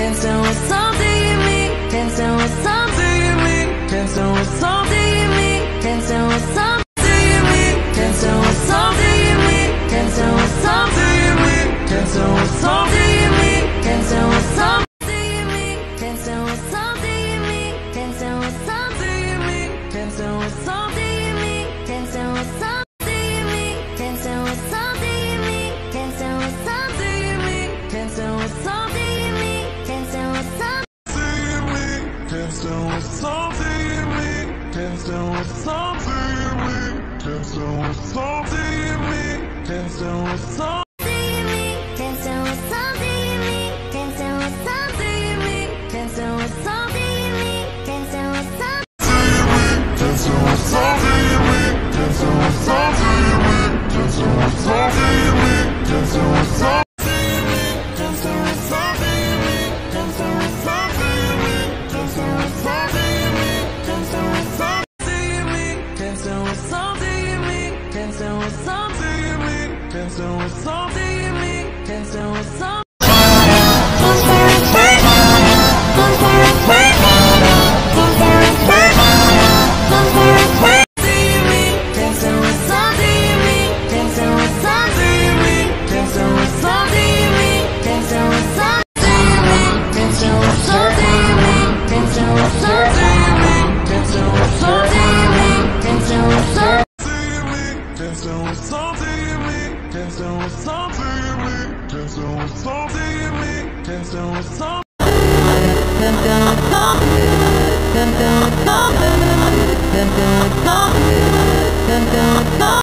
dancing with something in me, dancing with something in me, dancing with something in me, dancing with something in me, dancing with something in me, dancing with something in me, dancing with something in me, dancing with something in me, dancing with something in me, dancing with something in me, dancing with something Dancing with something in me, dancing with something in me, dancing with something in me, dancing with something. Dancing with something in me, dancing with something in me, dancing with something. Dancing dancing with some, dancing with some, dancing with some. Dun dun dun